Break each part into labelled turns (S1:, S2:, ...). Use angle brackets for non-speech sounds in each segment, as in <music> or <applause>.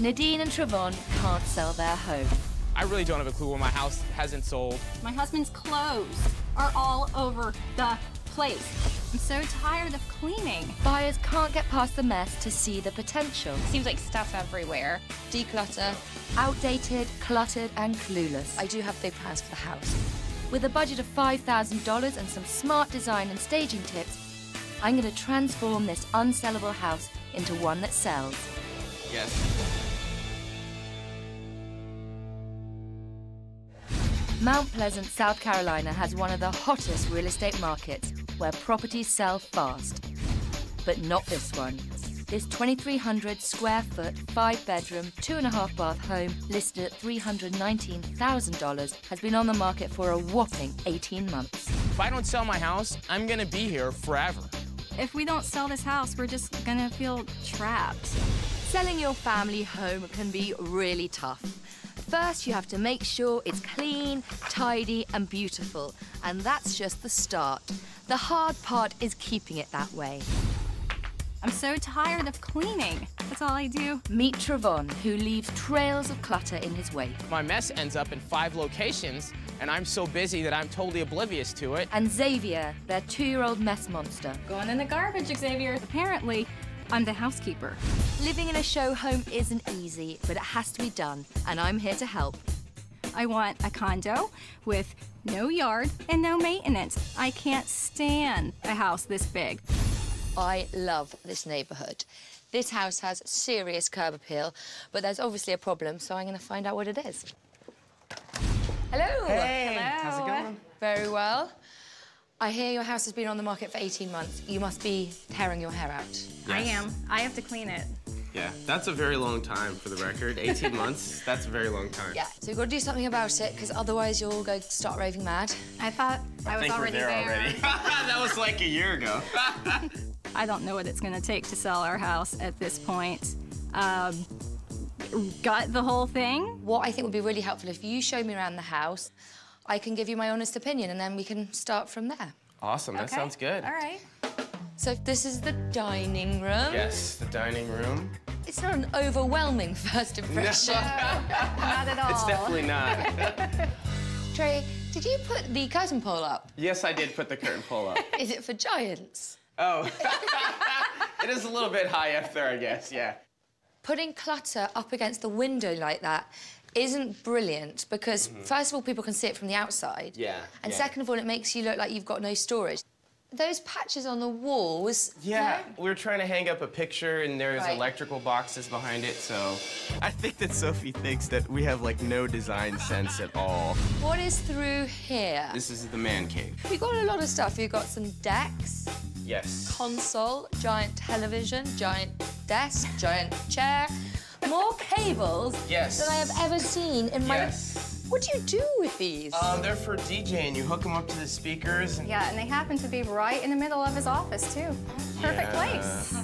S1: Nadine and Travon can't sell their home.
S2: I really don't have a clue why my house hasn't sold.
S3: My husband's clothes are all over the place. I'm so tired of cleaning.
S1: Buyers can't get past the mess to see the potential.
S3: Seems like stuff everywhere.
S1: Declutter, outdated, cluttered, and clueless. I do have big plans for the house. With a budget of $5,000 and some smart design and staging tips, I'm going to transform this unsellable house into one that sells.
S2: Yes.
S1: Mount Pleasant, South Carolina has one of the hottest real estate markets where properties sell fast. But not this one. This 2,300 square foot, five bedroom, two and a half bath home listed at $319,000 has been on the market for a whopping 18 months.
S2: If I don't sell my house, I'm gonna be here forever.
S3: If we don't sell this house, we're just gonna feel trapped.
S1: Selling your family home can be really tough. First, you have to make sure it's clean, tidy, and beautiful. And that's just the start. The hard part is keeping it that way.
S3: I'm so tired of cleaning. That's all I do.
S1: Meet Travon, who leaves trails of clutter in his wake.
S2: My mess ends up in five locations, and I'm so busy that I'm totally oblivious to it.
S1: And Xavier, their two-year-old mess monster.
S3: Going in the garbage, Xavier. Apparently, I'm the housekeeper.
S1: Living in a show home isn't easy, but it has to be done, and I'm here to help.
S3: I want a condo with no yard and no maintenance. I can't stand a house this big.
S1: I love this neighbourhood. This house has serious curb appeal, but there's obviously a problem, so I'm going to find out what it is. Hello.
S4: Hey,
S3: Hello.
S4: how's it going?
S1: Very well. I hear your house has been on the market for 18 months. You must be tearing your hair out.
S3: I am. I have to clean it.
S4: Yeah, that's a very long time for the record. 18 <laughs> months, that's a very long time.
S1: Yeah, so you've got to do something about it, because otherwise you'll go start raving mad.
S3: I thought I,
S4: I
S3: was
S4: think
S3: already
S4: we're there, already. <laughs> <laughs> that was like a year ago.
S3: I don't know what it's going to take to sell our house at this point. Um, gut the whole thing.
S1: What I think would be really helpful if you show me around the house, I can give you my honest opinion, and then we can start from there.
S4: awesome, that
S3: Okay.
S4: sounds good.
S3: All right.
S1: So this is the dining room.
S4: Yes, the dining room.
S1: It's not an overwhelming <laughs> first impression. <laughs>
S3: Not at all.
S4: It's definitely not. <laughs>
S1: Trey, did you put the curtain pole up?
S4: yes, I did put the curtain pole up.
S1: Is it for giants?
S4: Oh. it is a little bit high up there, I guess, yeah.
S1: Putting clutter up against the window like that isn't brilliant because, mm-hmm. first of all, people can see it from the outside.
S4: Yeah,
S1: And
S4: yeah.
S1: second of all, it makes you look like you've got no storage. Those patches on the walls.
S4: Yeah, we were trying to hang up a picture and there's
S1: Right.
S4: electrical boxes behind it, so. I think that Sophie thinks that we have like no design sense at all.
S1: What is through here?
S4: This is the man cave.
S1: We've got a lot of stuff. You've got some decks,
S4: Yes.
S1: console, giant television, giant desk, giant chair, more cables
S4: Yes.
S1: than I have ever seen in my.
S4: Yes.
S1: What do you do with these?
S4: Um, they're for DJing. You hook them up to the speakers. And
S3: Yeah, and they happen to be right in the middle of his office, too. Perfect
S4: Yeah.
S3: place.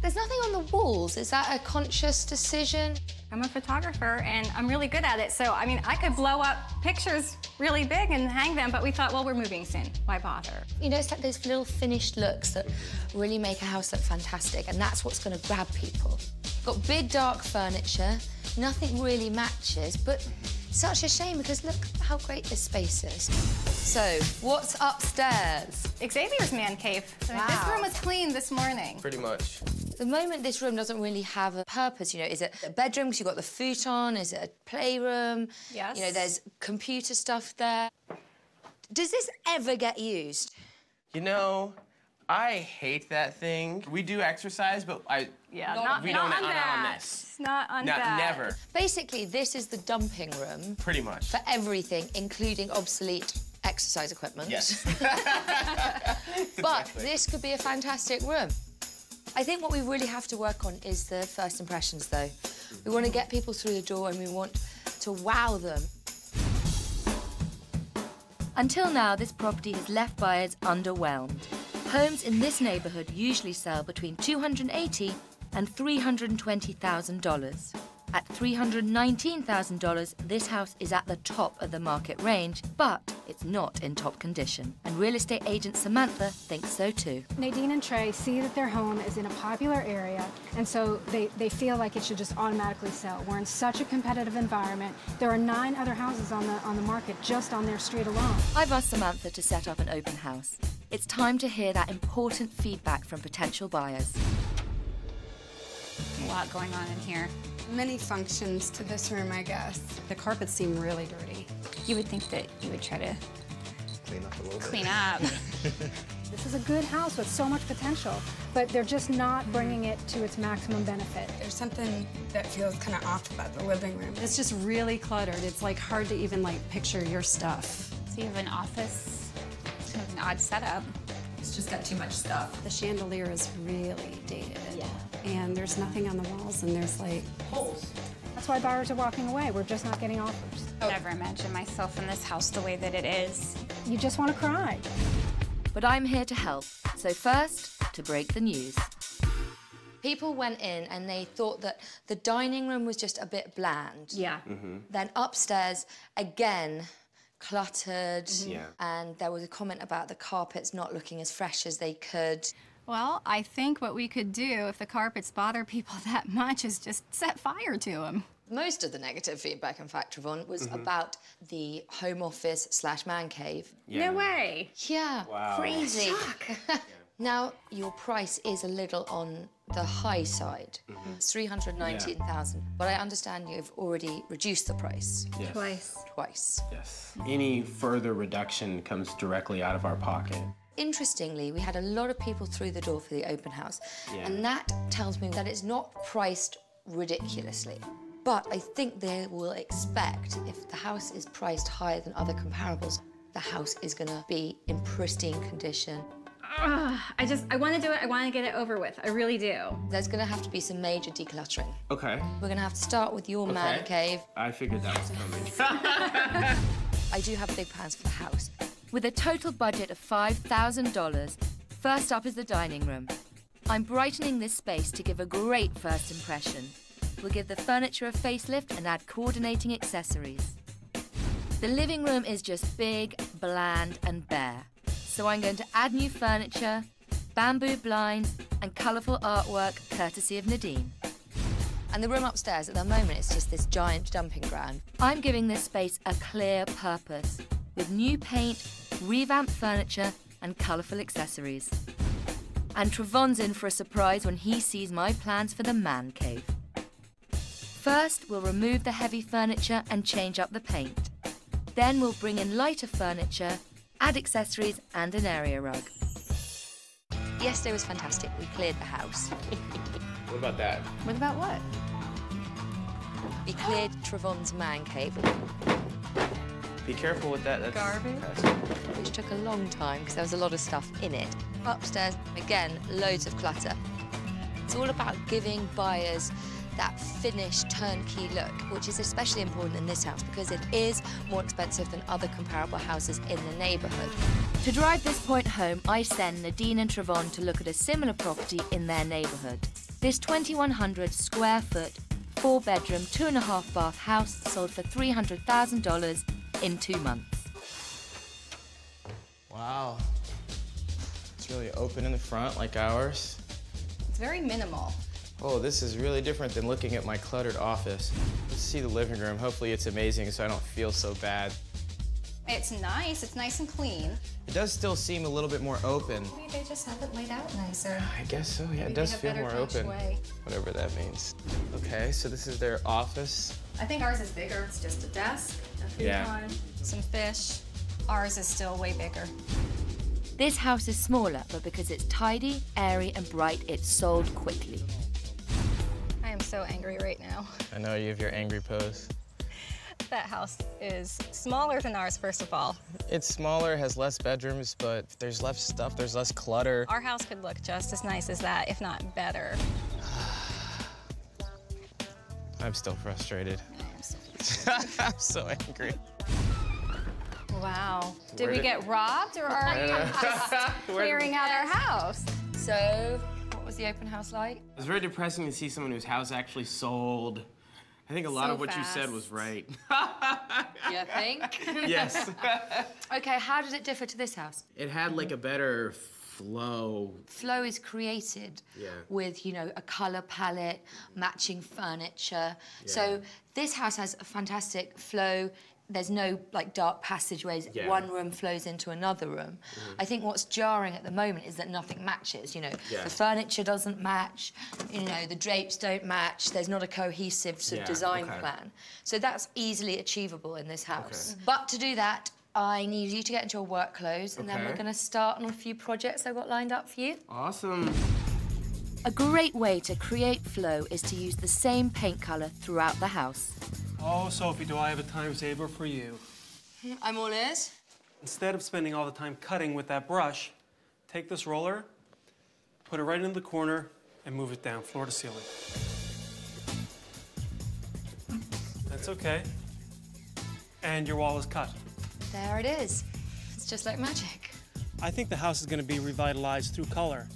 S1: There's nothing on the walls. Is that a conscious decision?
S3: I'm a photographer and I'm really good at it. So, I mean, I could blow up pictures really big and hang them, but we thought, well, we're moving soon. Why bother?
S1: You know, it's like those little finished looks that really make a house look fantastic, and that's what's going to grab people. Got big, dark furniture, nothing really matches, but such a shame because look how great this space is. So, what's upstairs?
S3: Xavier's man cave. So This
S1: Wow.
S3: room was clean this morning.
S4: Pretty much.
S1: The moment, this room doesn't really have a purpose. You know, is it a bedroom because you've got the futon? Is it a playroom?
S3: Yes.
S1: You know, there's computer stuff there. Does this ever get used?
S4: You know, I hate that thing. We do exercise, but I.
S3: Yeah,
S1: Not-
S3: not,
S4: we
S3: not
S4: don't-
S3: on
S4: not on
S3: that.
S4: this.
S3: Not on
S4: No,
S3: that.
S4: never.
S1: Basically, this is the dumping room
S4: Pretty much.
S1: for everything, including obsolete exercise equipment.
S4: Yes. <laughs> <laughs>
S1: But
S4: Exactly.
S1: this could be a fantastic room. I think what we really have to work on is the first impressions, though. We want to get people through the door and we want to wow them. Until now, this property has left buyers underwhelmed. Homes in this neighborhood usually sell between 280 and $320,000.
S5: At $319,000, this house is at the top of the market range, but it's not in top condition. And real estate agent Samantha thinks so too.
S6: Nadine and Trey see that their home is in a popular area, and so they, they feel like it should just automatically sell. We're in such a competitive environment. There are nine other houses on the, on the market just on their street alone.
S5: I've asked Samantha to set up an open house. It's time to hear that important feedback from potential buyers.
S7: A lot going on in here.
S8: Many functions to this room, I guess.
S9: The carpets seem really dirty.
S7: You would think that you would try to
S4: Clean up a little
S7: clean up. <laughs>
S6: This is a good house with so much potential, but they're just not bringing it to its maximum benefit.
S8: There's something that feels kind of off about the living room.
S9: It's just really cluttered. It's like hard to even like picture your stuff.
S7: So you have an office, kind of an odd setup.
S10: It's just got too much stuff.
S9: The chandelier is really dated. Yeah. And there's nothing on the walls, and there's like
S10: Holes.
S6: That's why buyers are walking away. We're just not getting offers. Oh.
S7: Never imagine myself in this house the way that it is.
S6: You just want to cry.
S5: But I'm here to help. So, first, to break the news.
S1: People went in and they thought that the dining room was just a bit bland.
S10: Yeah. Mm-hmm.
S1: Then upstairs, again, cluttered. Mm-hmm.
S4: Yeah.
S1: And there was a comment about the carpets not looking as fresh as they could.
S3: Well, I think what we could do if the carpets bother people <laughs> that much is just set fire to them.
S1: Most of the negative feedback, in fact, Travon, was mm-hmm. about the home office slash man cave.
S4: Yeah.
S10: No way.
S1: Yeah,
S4: Wow.
S1: crazy. <laughs> now, your price is a little on the high side. Mm-hmm. It's 319,000. But I understand you've already reduced the price
S4: Yes.
S10: Twice.
S1: twice.
S4: Yes. Any further reduction comes directly out of our pocket.
S1: Interestingly, we had a lot of people through the door for the open house,
S4: Yeah.
S1: and that tells me that it's not priced ridiculously. But I think they will expect if the house is priced higher than other comparables, the house is going to be in pristine condition. <sighs>
S3: I just, I want to do it. I want to get it over with. I really do.
S1: There's going to have to be some major decluttering.
S4: Okay.
S1: We're going to have to start with your man
S4: Okay.
S1: cave.
S4: I figured that was coming. <laughs> <laughs>
S1: I do have big plans for the house.
S5: With a total budget of $5,000, first up is the dining room. I'm brightening this space to give a great first impression. We'll give the furniture a facelift and add coordinating accessories. The living room is just big, bland, and bare. So I'm going to add new furniture, bamboo blinds, and colourful artwork courtesy of Nadine.
S1: And the room upstairs at the moment is just this giant dumping ground.
S5: I'm giving this space a clear purpose with new paint, revamped furniture, and colourful accessories. And Travon's in for a surprise when he sees my plans for the man cave. First, we'll remove the heavy furniture and change up the paint. Then we'll bring in lighter furniture, add accessories, and an area rug.
S1: Yesterday was fantastic. We cleared the house. <laughs>
S4: what about that?
S3: What about what?
S1: We cleared <gasps> Travon's man cave,
S4: Be careful with that. That's
S3: Garbage?
S1: which took a long time because there was a lot of stuff in it. Upstairs, again, loads of clutter. It's all about giving buyers that finished turnkey look, which is especially important in this house because it is more expensive than other comparable houses in the neighbourhood.
S5: To drive this point home, I send Nadine and Travon to look at a similar property in their neighbourhood. This 2,100 square foot, four bedroom, two and a half bath house sold for $300,000 in two months.
S2: Wow. It's really open in the front like ours.
S3: It's very minimal.
S2: Oh, this is really different than looking at my cluttered office. Let's see the living room. Hopefully it's amazing so I don't feel so bad.
S3: It's nice. It's nice and clean.
S2: It does still seem a little bit more open.
S3: Maybe they just have it laid out nicer.
S2: I guess so, yeah,
S3: Maybe
S2: it does feel more open.
S3: shui.
S2: Whatever that means. Okay, so this is their office.
S3: I think ours is bigger. It's just a desk, a futon,
S2: Yeah.
S3: some fish. Ours is still way bigger.
S5: This house is smaller, but because it's tidy, airy, and bright, it's sold quickly.
S3: I am so angry right now.
S2: I know you have your angry pose.
S3: That house is smaller than ours, first of all.
S2: It's smaller, has less bedrooms, but there's less stuff, there's less clutter.
S3: Our house could look just as nice as that, if not better. <sighs>
S2: I'm still frustrated.
S3: I am so- <laughs>
S2: I'm so angry.
S3: Wow. Did
S2: Where
S3: we
S2: did-
S3: get robbed, or are you <laughs> just clearing out our house?
S1: So, what was the open house like?
S4: It's very depressing to see someone whose house actually sold I think a lot
S3: So
S4: of what you said was
S3: fast.
S4: right. <laughs>
S1: You think? <laughs>
S4: yes. <laughs>
S1: okay, how did it differ to this house?
S4: it had like a better flow.
S1: Flow is created
S4: Yeah.
S1: with, you know, a color palette, matching furniture.
S4: Yeah.
S1: So this house has a fantastic flow. There's no like dark passageways.
S4: Yeah.
S1: One room flows into another room. Mm. I think what's jarring at the moment is that nothing matches. You know,
S4: Yeah.
S1: the furniture doesn't match. You know, the drapes don't match. There's not a cohesive sort of design
S4: okay.
S1: plan. So that's easily achievable in this house.
S4: Okay.
S1: But to do that, I need you to get into your work clothes, and then we're going to start on a few projects I've got lined up for you.
S4: Awesome.
S5: A great way to create flow is to use the same paint color throughout the house.
S11: Oh, Sophie, do I have a time saver for you?
S1: I'm all ears.
S11: Instead of spending all the time cutting with that brush, take this roller, put it right in the corner, and move it down floor to ceiling. That's okay. And your wall is cut.
S1: There it is. It's just like magic.
S11: I think the house is going to be revitalized through color.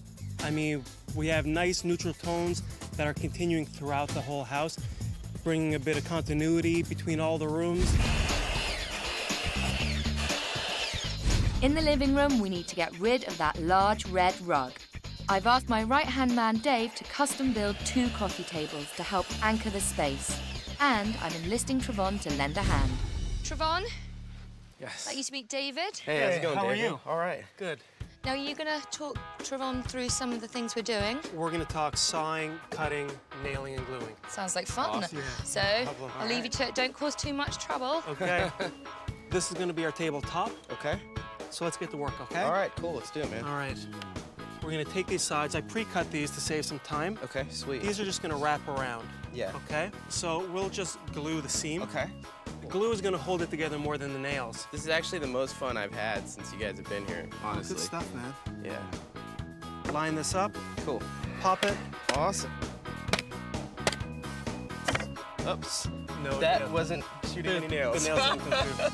S11: I mean, we have nice neutral tones that are continuing throughout the whole house, bringing a bit of continuity between all the rooms.
S5: In the living room, we need to get rid of that large red rug. I've asked my right-hand man, Dave, to custom build two coffee tables to help anchor the space. And I'm enlisting Travon to lend a hand.
S1: Travon,
S2: Yes.
S1: like you to meet David.
S2: Hey, how's it going,
S11: how are you?
S2: All right.
S11: Good.
S1: Now, you're going to talk Travon through some of the things we're doing.
S11: We're going to talk sawing, cutting, nailing, and gluing.
S1: Sounds like fun.
S11: Awesome. Yeah.
S1: So, I'll leave you to it. Don't cause too much trouble.
S11: Okay. <laughs> this is going to be our tabletop,
S2: Okay.
S11: so let's get to work, okay?
S2: All right, cool. Let's do it, man.
S11: All right. We're going to take these sides. I pre-cut these to save some time.
S2: Okay, sweet.
S11: These are just going to wrap around.
S2: Yeah.
S11: Okay? So we'll just glue the seam.
S2: Okay.
S11: The glue is going to hold it together more than the nails.
S2: This is actually the most fun I've had since you guys have been here, honestly.
S11: Good stuff, man.
S2: Yeah.
S11: Line this up,
S2: Cool.
S11: pop it.
S2: Awesome. Oops.
S11: No,
S2: That
S11: yeah.
S2: wasn't shooting any nails.
S11: The nails didn't come through.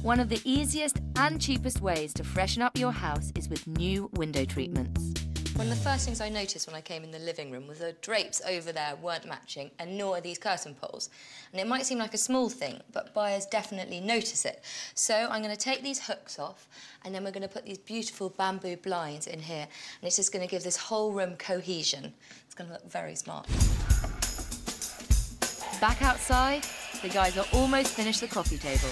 S5: One of the easiest and cheapest ways to freshen up your house is with new window treatments.
S1: One of the first things I noticed when I came in the living room was the drapes over there weren't matching, and nor are these curtain poles. And it might seem like a small thing, but buyers definitely notice it. So I'm going to take these hooks off, and then we're going to put these beautiful bamboo blinds in here, and it's just going to give this whole room cohesion. It's going to look very smart.
S5: Back outside, the guys are almost finished the coffee table.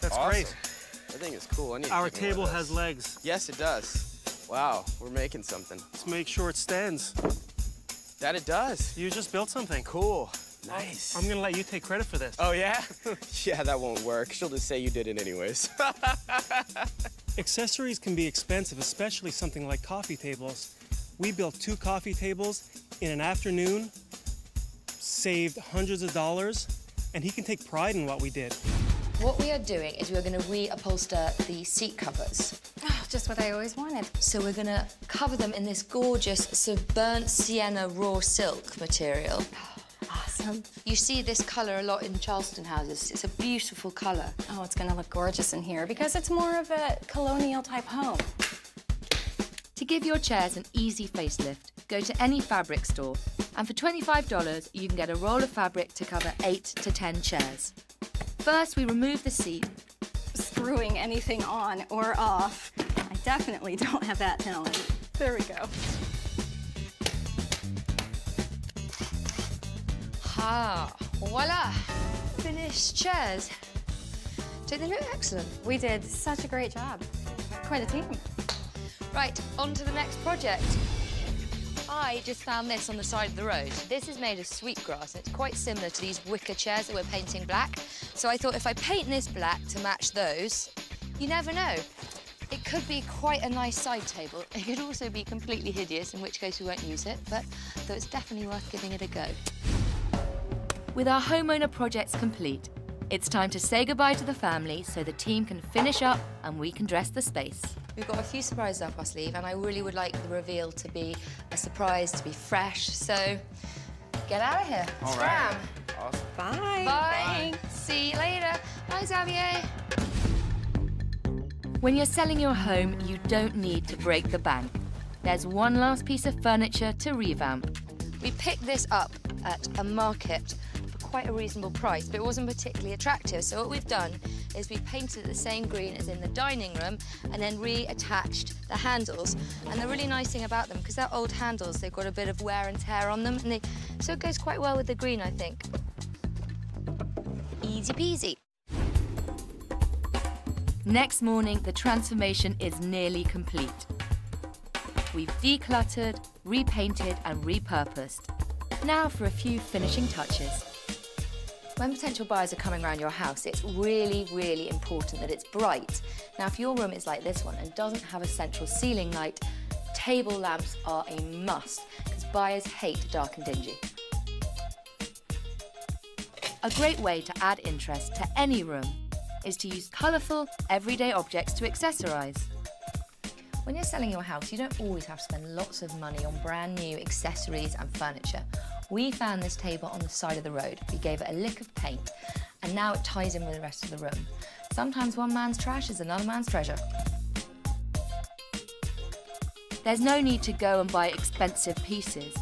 S11: That's
S2: Awesome.
S11: great.
S2: Think it's cool. I need
S11: Our
S2: take more of
S11: table has legs.
S2: Yes, it does. Wow, we're making something.
S11: Let's make sure it stands.
S2: That it does.
S11: You just built something.
S2: Cool. Nice.
S11: I'm gonna let you take credit for this.
S2: Oh, yeah? <laughs> yeah, that won't work. She'll just say you did it anyways. <laughs>
S11: Accessories can be expensive, especially something like coffee tables. We built two coffee tables in an afternoon, saved hundreds of dollars, and he can take pride in what we did.
S1: What we are doing is we're going to reupholster the seat covers.
S3: Oh, just what I always wanted.
S1: So we're gonna cover them in this gorgeous sort of burnt sienna raw silk material.
S3: Ah, awesome.
S1: You see this colour a lot in Charleston houses. It's a beautiful colour.
S3: Oh, it's gonna look gorgeous in here because it's more of a colonial type home.
S5: To give your chairs an easy facelift, go to any fabric store, and for $25, you can get a roll of fabric to cover 8 to 10 chairs. First, we remove the seat.
S3: Screwing anything on or off. I definitely don't have that talent. There we go.
S1: Ha! Voila! Finished chairs. Don't they look excellent?
S3: We did such a great job. Quite a team.
S1: Right, on to the next project. I just found this on the side of the road. This is made of sweetgrass, and it's quite similar to these wicker chairs that we're painting black. So I thought if I paint this black to match those, you never know. It could be quite a nice side table. It could also be completely hideous, in which case we won't use it, but though it's definitely worth giving it a go.
S5: With our homeowner projects complete, it's time to say goodbye to the family so the team can finish up and we can dress the space.
S1: We've got a few surprises up our sleeve, and I really would like the reveal to be a surprise, to be fresh. So get out of here.
S2: All
S1: Scram.
S2: right. Awesome.
S3: Bye.
S1: Bye. See you later. Bye, Xavier.
S5: When you're selling your home, you don't need to break the bank. There's one last piece of furniture to revamp.
S1: We picked this up at a market for quite a reasonable price, but it wasn't particularly attractive. So what we've done is we painted the same green as in the dining room and then reattached the handles. And the really nice thing about them, because they're old handles, they've got a bit of wear and tear on them, and they, so it goes quite well with the green, I think. Easy peasy.
S5: Next morning, the transformation is nearly complete. We've decluttered, repainted and repurposed. Now for a few finishing touches.
S1: When potential buyers are coming around your house, it's really, really important that it's bright. Now, if your room is like this one and doesn't have a central ceiling light, table lamps are a must, because buyers hate dark and dingy.
S5: A great way to add interest to any room is to use colourful, everyday objects to accessorise.
S1: When you're selling your house, you don't always have to spend lots of money on brand new accessories and furniture. We found this table on the side of the road. We gave it a lick of paint, and now it ties in with the rest of the room. Sometimes one man's trash is another man's treasure.
S5: There's no need to go and buy expensive pieces.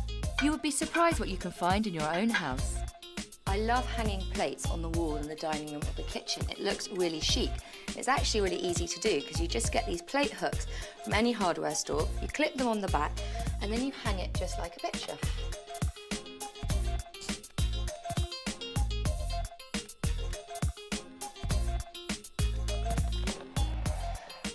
S5: You would be surprised what you can find in your own house.
S1: I love hanging plates on the wall in the dining room or the kitchen. It looks really chic. It's actually really easy to do because you just get these plate hooks from any hardware store, you clip them on the back, and then you hang it just like a picture.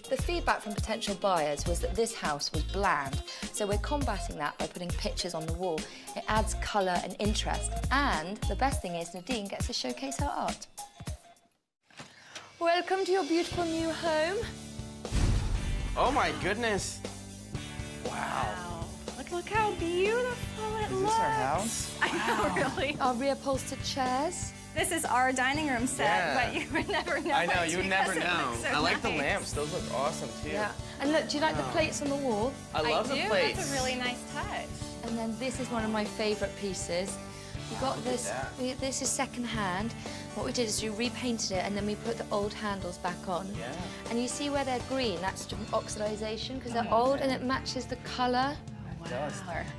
S1: The feedback from potential buyers was that this house was bland, so we're combating that by putting pictures on the wall. It adds colour and interest, and the best thing is Nadine gets to showcase her art. Welcome to your beautiful new home.
S4: Oh my goodness. Wow.
S3: Look, look how beautiful it
S4: Is
S3: looks.
S4: this our house?
S3: I know, really.
S1: Our reupholstered chairs.
S3: This is our dining room set,
S4: Yeah.
S3: but you would never know.
S4: I know, you would never know.
S3: so
S4: I like the lamps. Those look awesome too.
S1: Yeah. And look, do you like the oh. plates on the wall?
S4: I love
S3: do.
S4: the plates.
S3: That's a really nice touch.
S1: And then this is one of my favourite pieces. We got this, we, this is second hand. What we did is we repainted it and then we put the old handles back on.
S4: Yeah.
S1: And you see where they're green, that's just oxidization because
S3: Oh,
S1: they're old and it matches the colour.
S3: Wow.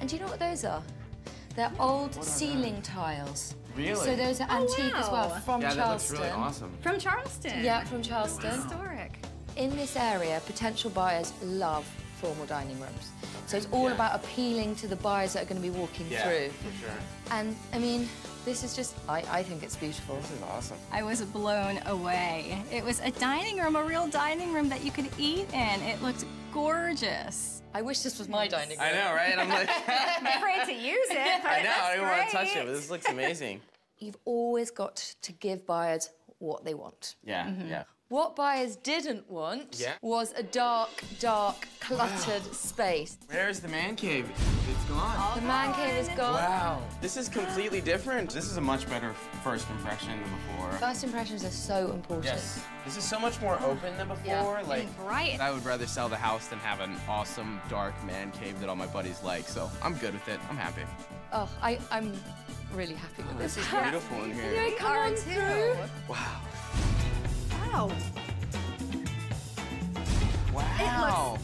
S1: And do you know what those are? They're old ceiling tiles.
S4: Really?
S1: So those are
S3: Oh,
S1: antique as well
S3: wow.
S1: from
S4: yeah, that looks
S1: Charleston.
S4: really awesome.
S3: From Charleston.
S1: Yeah, from Charleston.
S3: Historic.
S1: In this area, potential buyers love formal dining rooms. So it's all
S4: Yeah.
S1: about appealing to the buyers that are going to be walking
S4: Yeah,
S1: through.
S4: for sure.
S1: And I mean, this is just, I, I think it's beautiful.
S4: This is awesome.
S3: I was blown away. It was a dining room, a real dining room that you could eat in. It looked gorgeous.
S1: I wish this was my dining room.
S4: I know, right? I'm like, <laughs>
S3: I'm afraid to use it, <laughs> but
S4: I know, I don't want to touch it, but this looks amazing.
S1: You've always got to give buyers what they want.
S4: Yeah,
S3: Mm-hmm.
S4: yeah.
S1: What buyers didn't want
S4: Yeah.
S1: was a dark, dark, cluttered space.
S4: Where's the man cave? It's gone.
S1: The man cave is gone.
S4: Wow. This is completely different. This is a much better first impression than before.
S1: First impressions are so important.
S4: Yes. This is so much more open than before.
S1: Yeah.
S4: Like,
S3: And bright.
S4: I would rather sell the house than have an awesome dark man cave that all my buddies like. So I'm good with it. I'm happy.
S1: Oh, I, I'm really happy with this.
S4: This is <laughs> beautiful in here.
S1: Yeah, come on through.
S4: Wow.
S3: Wow.
S4: Wow.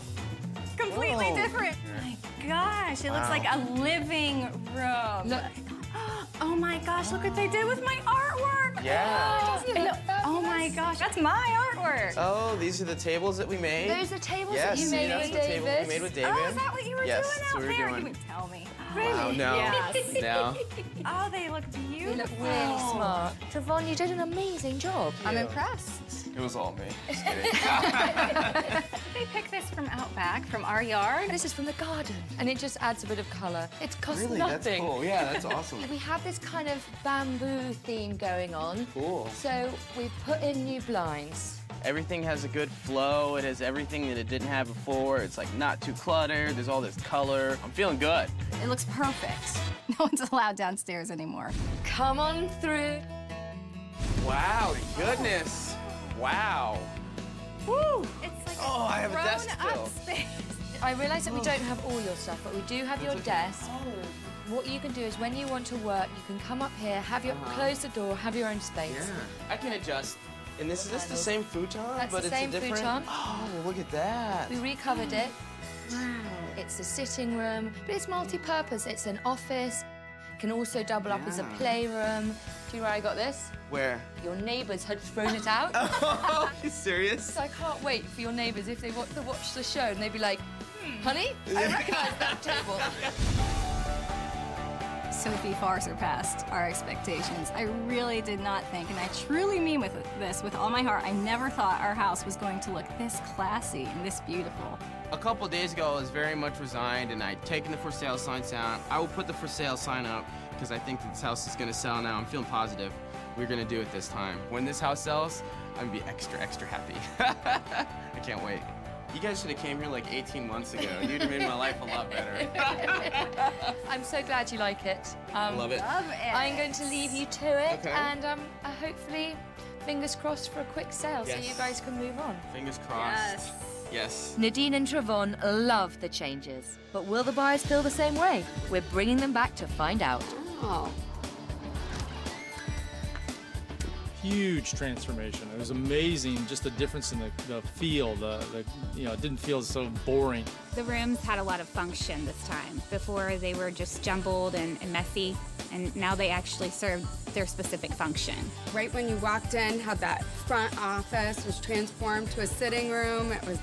S3: Completely
S4: Whoa.
S3: different. my gosh, it looks
S4: Wow.
S3: like a living room.
S1: Look. <gasps>
S3: Oh my gosh, look what they did with my artwork.
S4: Yeah.
S1: Doesn't look
S3: Oh my gosh, that's my artwork.
S4: Oh, these are the tables that we made.
S1: Those are tables
S4: yes,
S1: that you made
S4: that's
S1: with
S4: the table
S1: David.
S4: we made with David.
S3: Oh, is that what you were
S4: yes,
S3: doing
S4: that's
S3: out
S4: what we
S3: there?
S4: were doing.
S3: You would tell me. <laughs>
S4: Wow, no.
S3: Yes. <laughs>
S4: No.
S3: Oh, they look beautiful.
S1: They look really smart. Travon, you did an amazing job. I'm impressed.
S4: It was all me. <laughs> Just kidding.
S3: Did they pick this from out back, from our yard?
S1: This is from the garden. And it just adds a bit of colour. It costs
S4: really?
S1: nothing.
S4: That's cool. Yeah, that's awesome.
S1: We have this kind of bamboo theme going on.
S4: Cool.
S1: So we put in new blinds.
S4: Everything has a good flow. It has everything that it didn't have before. It's like not too cluttered. There's all this color. I'm feeling good.
S3: It looks perfect. <laughs> No one's allowed downstairs anymore.
S1: Come on through.
S4: Wow, goodness. Wow. Woo.
S3: It's like
S4: Oh, I have a desk still.
S3: space. <laughs>
S1: I realise that we don't oh. have all your stuff, but we do have your desk. Oh. What you can do is when you want to work, you can come up here, have your uh-huh. close the door, have your own space. Yeah.
S4: I can adjust And this is this the same futon,
S1: That's
S4: but
S1: the
S4: it's
S1: same
S4: a different.
S1: futon. <gasps>
S4: Oh, look at that.
S1: We recovered it. <gasps> Wow. It's a sitting room, but it's multi-purpose. It's an office. Can also double up as a playroom. Do you know where I got this?
S4: Where?
S1: Your neighbours had thrown it out. <laughs>
S4: Are you serious?
S1: So I can't wait for your neighbours if they want to watch the show and they'd be like, hmm, honey, I recognise that table.
S3: Sophie far surpassed our expectations. I really did not think, and I truly mean with this with all my heart, I never thought our house was going to look this classy and this beautiful.
S4: A couple days ago, I was very much resigned, and I'd taken the for sale sign down. I will put the for sale sign up because I think that this house is going to sell now. I'm feeling positive we're going to do it this time. When this house sells, I'm going to be extra, extra happy. <laughs> I can't wait. You guys should have came here like 18 months ago. You'd have made my life a lot better. <laughs>
S1: I'm so glad you like it. Um,
S4: Love it.
S3: Love it.
S1: I'm going to leave you to it,
S4: Okay.
S1: and um, uh, hopefully, fingers crossed for a quick sale so you guys can move on.
S4: Fingers crossed. Yes.
S5: Nadine and Travon love the changes, but will the buyers feel the same way? We're bringing them back to find out.
S9: Oh,
S12: huge transformation. It was amazing, just the difference in the, the feel. The, the you know, it didn't feel so boring.
S7: The rooms had a lot of function this time. Before they were just jumbled and, and messy, and now they actually served their specific function.
S8: Right when you walked in, how that front office was transformed to a sitting room. It was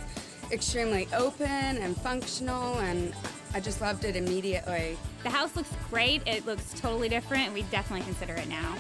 S8: extremely open and functional, and I just loved it immediately.
S7: The house looks great. It looks totally different, we definitely consider it now.